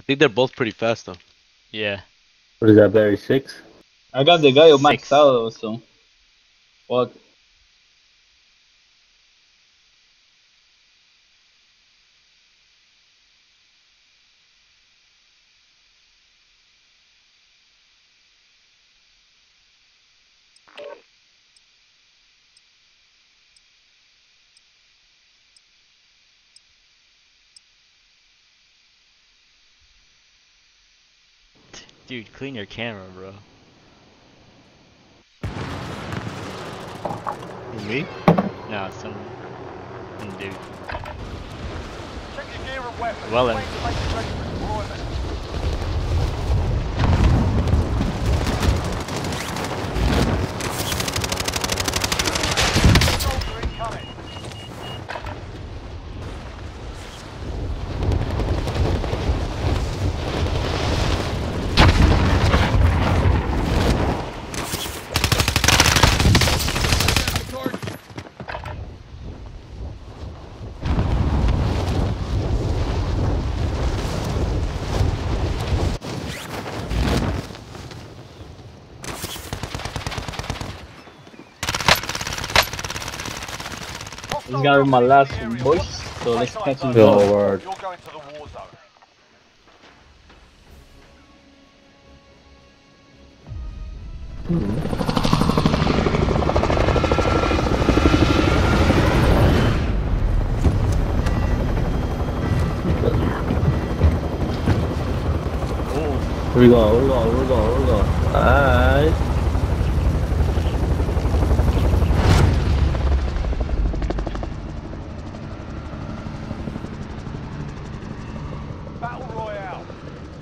I think they're both pretty fast though. Yeah. What is that, Barry? Six? I got the guy maxed Six. out though, so. Fuck. Dude, clean your camera, bro. Me? No, some, some dude. Check your gear and weapons. Well then. This is gonna be my last one, boys. So let's catch him Yo, up. word. You're going to the war zone. Where we going? Where we going? Where we going? Where we going? Alright.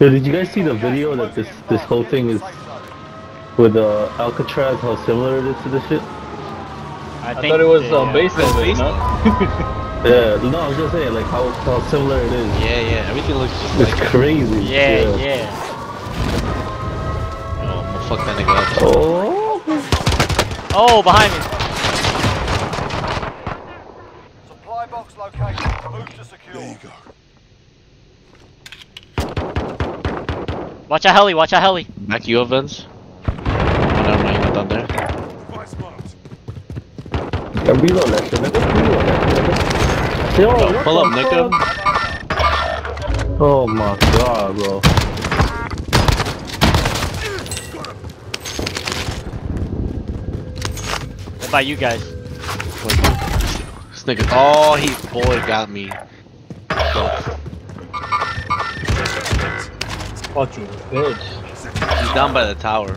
Yo, did you guys see the video that this this whole thing is with uh, Alcatraz? How similar it is to this shit? I, I thought it was they, uh, based on it, no? Yeah, no, I was just saying like how how similar it is. Yeah, yeah. Everything looks just It's like. crazy. Yeah, yeah. Oh, well, fuck that nigga up. Oh. Oh, behind me. Supply box location. Move to secure. There you go. Watch out, heli. Watch out, heli. Back you up, Vince. Oh, never mind, you're not done there. Yeah, reload that shit, nigga. Reload that shit, nigga. Yo, what Pull up, the nigga. Oh my god, bro. What about you guys? This nigga. Oh, he boy got me. Fucking bitch. He's down by the tower.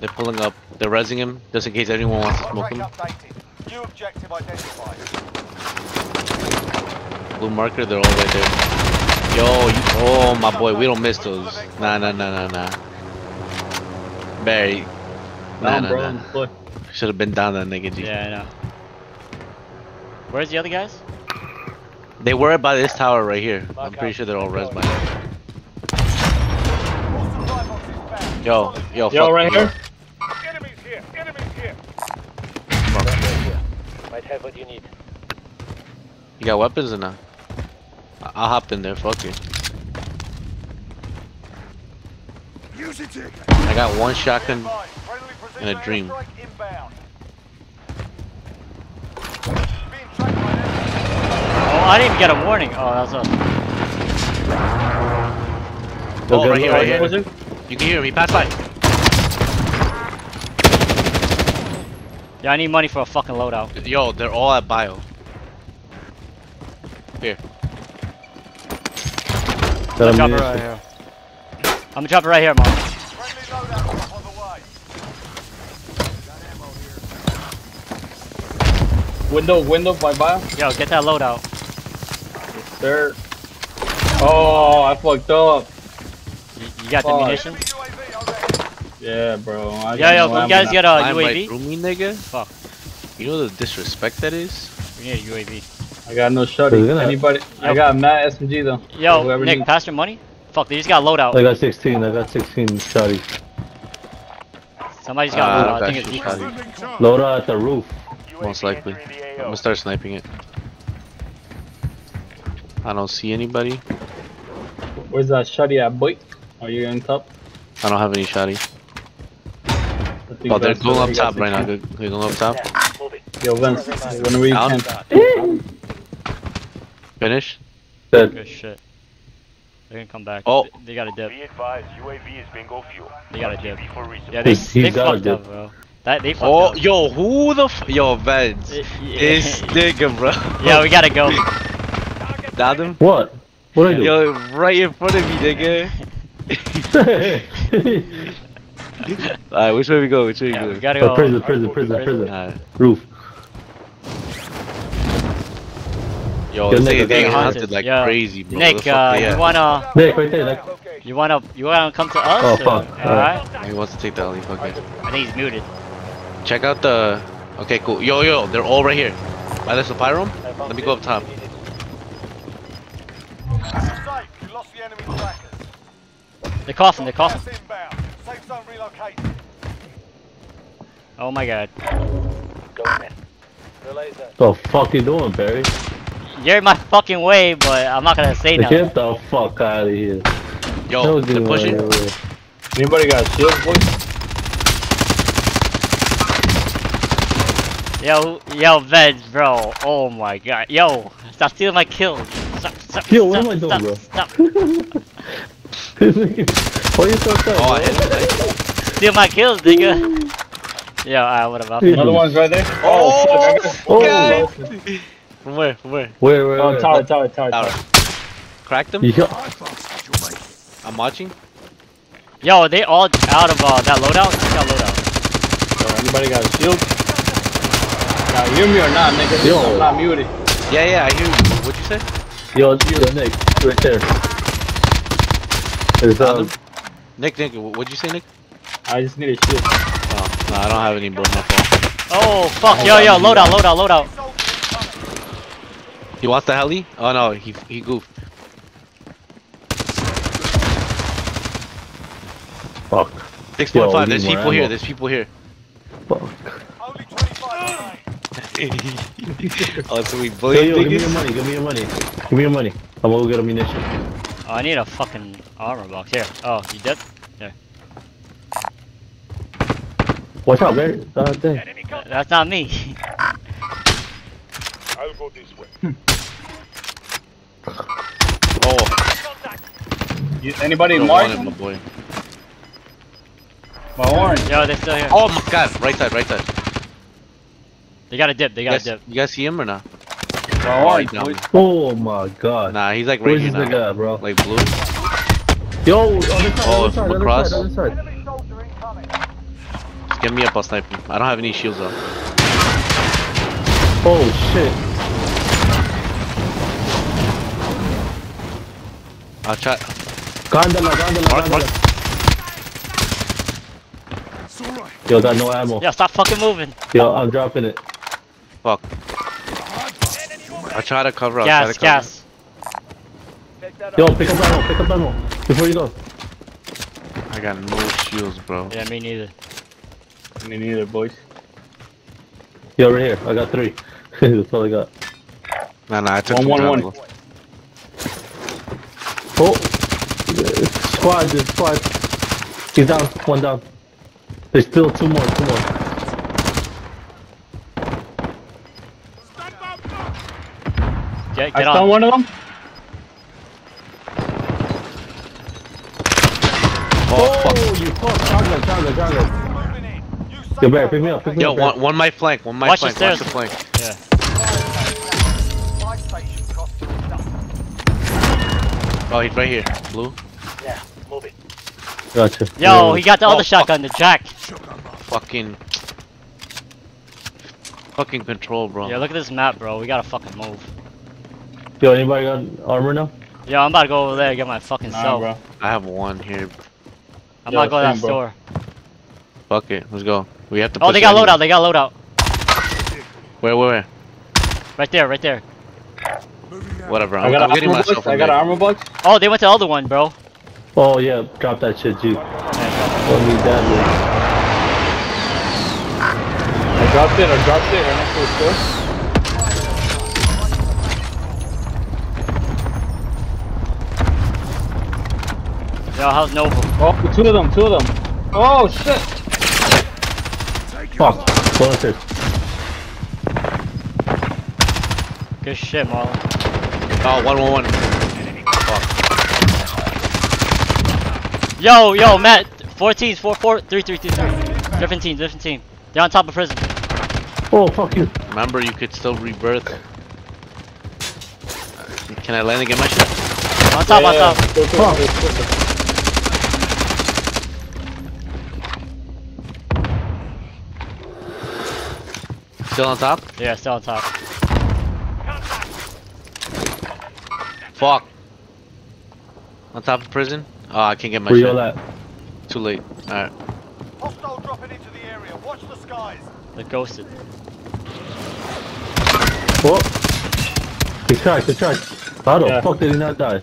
They're pulling up. They're resing him just in case anyone wants to smoke him. updated. New objective identified. Blue marker, they're all right there. Yo, you, oh my boy, we don't miss those. Nah, nah, nah, nah, nah. Barry. Nah, Down, nah, bro. nah. Should have been down that nigga G. Yeah, I know. Where's the other guys? They were by this tower right here. I'm Okay. pretty sure they're all res by now. Yo, yo, Yo, fuck. right here. Enemies here. Enemies here. Might have what you need. You got weapons or not? I- I'll hop in there, fuck it. I got one shotgun. Advised, friendly precision In a dream. airstrike inbound. Being tracked by enemies. Oh, I didn't even get a warning. Oh, that's us. Oh, right here, right here. You can hear me. Pass by. Yeah, I need money for a fucking loadout. Yo, they're all at bio. Here. Got Drop it ammunition. right here. I'm gonna drop it right here, mom. Friendly loadout drop on the way. Window, window, bye bye. Yo, get that loadout. Sir. Oh, I fucked up. You, you got the munition? Enemy UAV overhead. Yeah, bro. I Yo, yo, you guys now. get a Flying right UAV? through me, nigga. Fuck. You know the disrespect that is? We need a UAV. I got no shotty. gonna- Anybody? I Yo. got Matt SMG though. Yo, Whoever Nick, needs- pass your money? Fuck, they just got loadout. I got 16. I got 16 shotties. Somebody's got Ah, loadout. I that's think it's just Ethan. shotty. Load at the roof. Most likely. I'm gonna start sniping it. I don't see anybody. Where's that shotty at, boy? Are you on top? I don't have any shotty. Oh, they're going up top right now. They're they're going up top. Yo, Vince, whenever you Down? can. Finish. Dead. Good shit. They're gonna come back. Oh. They, they got a dip. Be advised, UAV is bingo fuel. They got a dip. TV for resupply. Yeah, they, He's- he's they got a dip. up, bro. That they fucked Oh, up. yo, who the f- yo, Veds? Y- y- This nigga, bro. yeah, we gotta go. Down him. What? What did I Yo, right in front of me, nigga. do? Alright, which way we go? Which way we go? we gotta oh, go. prison, prison, prison, prison. Alright. Roof. Yo, this nigga, nigga getting good hunted hunted. like Yo, crazy, bro. Nick, uh, they you at? wanna, Nick, right there. Nick. you wanna, you wanna come to us? Oh, fuck. Alright. He wants to take the alley. Fuck it. I think he's muted. Check out the. Okay, cool. Yo, yo, they're all right here. By the supply room. Let me go up top. You lost the enemy trackers. They're coughing, they're coughing. Safe zone relocated. Oh my god. What the fuck you doing, Barry? You're in my fucking way, but I'm not gonna say nothing. Get the fuck out of here. Yo, they're pushing. right. Anybody got shields, boy? Yo, yo, Veg, bro. Oh my god. Yo, stop stealing my kills. Stop, stop, Yo, what am I doing, stop, bro? Stop. Why are you so upset? Oh, I bro? hit him. Steal my kills, nigga. Yo, alright, whatever. I'll Yeah. finish. Another one's right there. Oh, fuck, I got- Oh, guys. From where? From where? Where, where, Oh, where? tower, tower, tower, Tower. tower. Cracked him. Yo, I'm watching. Yo, are they all out of uh, that loadout? Check out loadout. Yo, anybody got a shield? Now, you hear me or not, nigga? Yo. I'm not muted. Yeah, yeah, I hear you. What'd you say? yo, yo, Nick, right there. There's um, him? Nick, Nick, what'd you say, Nick? I just need a shield. Oh, no, I don't have any, bro. My fault. Oh, fuck. Yo, yo, load out, load out, loadout, loadout. He wants the heli? Oh no, he he goofed. fuck, Six point Yo, five. we There's need more people here. There's people here. fuck. Only 25 remain. oh, so we Yo, bullied yo, give me your money, give me your money. Give me your money. I'm gonna go get ammunition. Oh, I need a fucking armor box. Here. Oh, you did? Watch out, Barry. God damn. That's not me. I'll go this way. Oh, You, anybody don't mark? my boy. My orange. Yo, they're still here. Oh my god, right side, right side. They got a dip. They You got a dip. you guys see him or not? My Oh, orange, he Oh my god. Nah, he's like right here this now. nigga bro? Like blue. Yo, oh, other side, Oh, other side, from other across? side, other side. Enemy soldier incoming. Just get me up, I'll snipe him. I don't have any shields on. Oh shit. I'll try. Gondola, gondola, Mark, gondola. Yo, got no ammo. Yo, stop fucking moving. Yo, I'm dropping it. Fuck. I'll try to cover. I'll Gas, to cover. gas. Yo, pick up ammo, pick up ammo. Before you go. I got no shields, bro. Yeah, me neither. Me neither, boys. Yo, right here. I got three. That's all I got. Nah, nah, I took One, two one, down, one. bro. Oh! Squad, there's squad. He's down, one down. There's still two more, two more. Get, I get found on. one of them. Oh, oh fuck. you fuck! In. You safe Yo, Barry, pick me up, pick me Yo, up. Barry. one, one my flank, one my Watch the flank, watch the flank. Yeah. Buy station costs are reduced. Oh, he's right here. Blue. Yeah, move it. Gotcha. Yo, Yeah. he got the Oh, other shotgun, the Jack. Fucking. Fucking control, bro. Yeah, look at this map, bro. We gotta fucking move. Yo, anybody got armor now? Yo, I'm about to go over there and get my fucking Nah, self. bro. I have one here. I'm Yo, about to go to that same, bro. store. Fuck it. Let's go. We have to. Oh, they got loadout. They got loadout. Where, where, where? Right there, right there. Whatever. I I'm, got I'm an getting armor myself box. I got an armor box. Oh, they went to the other one, bro. Oh yeah, drop that shit, G. Don't need that. I dropped it. I dropped it right next to Yo, how's Nova? Oh, two of them, two of them. Oh shit! Fuck. Go downstairs. Good shit, Marlon. Oh, one, one, one. Yo, yo, Matt. Four teams, four, four, three, three, three, three. Different team, different team. They're on top of prison. Oh, fuck you. Remember, you could still rebirth. Can I land and get my shit? On top, on top. go, go, go, Still on top? Yeah, still on top. Fuck. On top of prison? Oh, I can't get my Where shit. you at? Too late. Alright. Hostile dropping into the area. Watch the skies. They're ghosted. What? He's cracked, he's cracked. How the Yeah. fuck did he not die?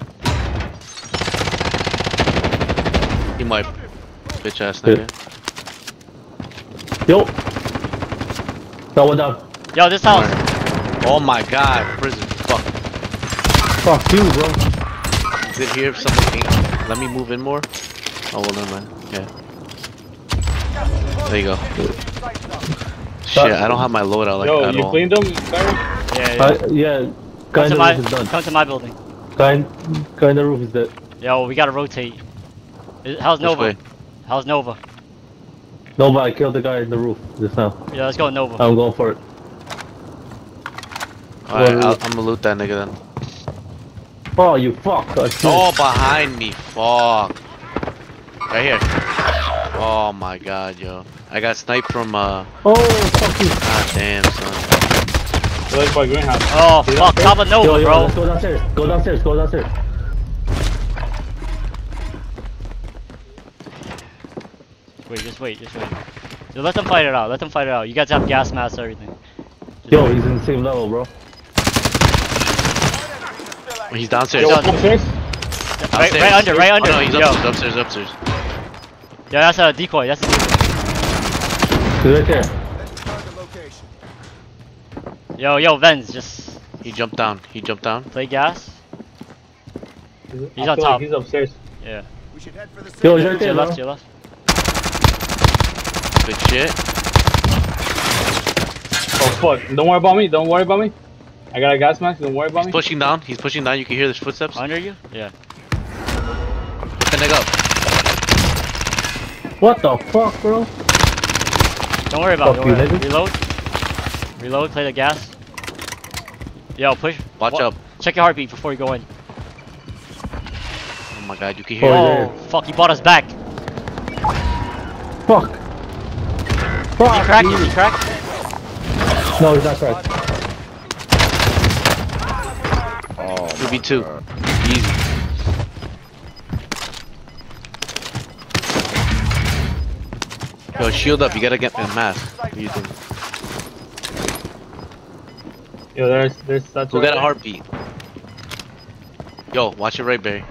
He might. Bitch ass nigga. Yo! That one down. Yo, this house. Oh my god, prison. Fuck. Fuck you, bro. Is it here if someone came? Let me move in more. Oh, well, never mind. Yeah. There you go. Shit, I don't have my loadout like Yo, at you all. cleaned them, Barry? Yeah, yeah. I, yeah, guy Come to my, roof is done. come to my building. Guy in, guy in the roof is dead. Yo, we gotta rotate. How's Nova? How's Nova? No, but I killed the guy in the roof just now. Yeah, let's go Nova. I'm going for it. Alright, I'll, I'm gonna loot that nigga then. Oh, you fuck. Oh, behind me. Fuck. Right here. Oh my god, yo. I got sniped from, uh, Oh, fuck you. god damn, son. So that's by greenhouse. Oh, fuck, thing? top of Nova, Yo, yo, bro. let's go downstairs. Go downstairs, go downstairs. Wait, just wait, just wait. Yo, let them fight it out, let them fight it out. You guys have gas masks, everything. Just Yo, wait. he's in the same level, bro. He's downstairs. Yo, Yo, upstairs? right, Downstairs. right under, right Oh, under. no, he's Yo, upstairs, upstairs, upstairs. yeah, that's a decoy, that's a decoy. He's right there. Yo, yo, Vens, just He jumped down. He jumped down. play gas. He's I on top. Like he's upstairs. Yeah. Yo, he's right To there, your left, left. Good shit. Oh fuck! Don't worry about me. Don't worry about me. I got a gas mask. Don't worry about He's me. pushing down. He's pushing down. You can hear his footsteps. Under you? Yeah. Pick the nigga up. What the fuck, bro? Don't worry about it. Fuck Don't worry. Reload. Reload, play the gas. Yo, push. Watch Wa- up. Check your heartbeat before you go in. Oh my god, you can hear Oh, him. Oh, fuck, he bought us back. Fuck. Is Fuck. he cracked? you. Is he cracked? No, he's not cracked. 2v2. Easy. Yo, shield up. You gotta get a mask. What do you think? Yo, there's there's such. Go get a heartbeat. Yo, watch it right, Barry.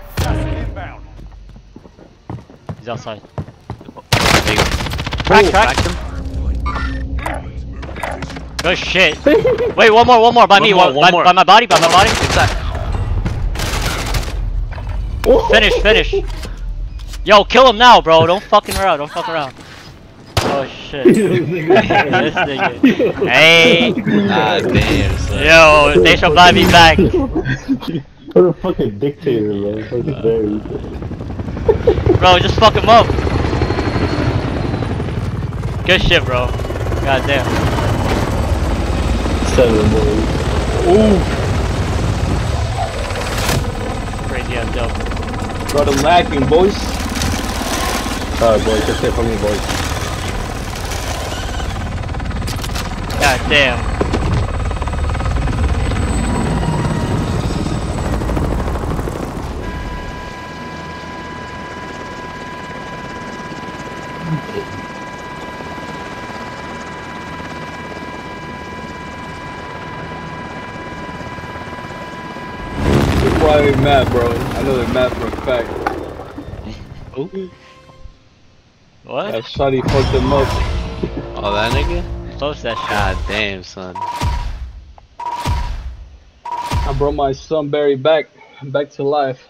He's outside. There you go. Crack, Oh, crack. Cracked him. Good shit. Wait, one more, one more. By One me, more, one, one by, more. by my body, by my body. Inside. Finish, finish. Yo, kill him now, bro. Don't fucking around. Don't fuck around. Oh shit. this nigga. Hey. Ah, damn, son. Yo, they shall buy me back. What a fucking dictator, bro. Fucking very. Bro, just fuck him up. Good shit, bro. God damn. Seven, boys. Ooh, Crazy ass dope. got him lacking, boys. Alright, boys, just stay from me, boys. God damn. They're probably mad, bro. I know they're mad for a fact. What? That shotty fucked them up. Oh, that nigga? Close that shot. God damn, son. I brought my son Barry back, back to life.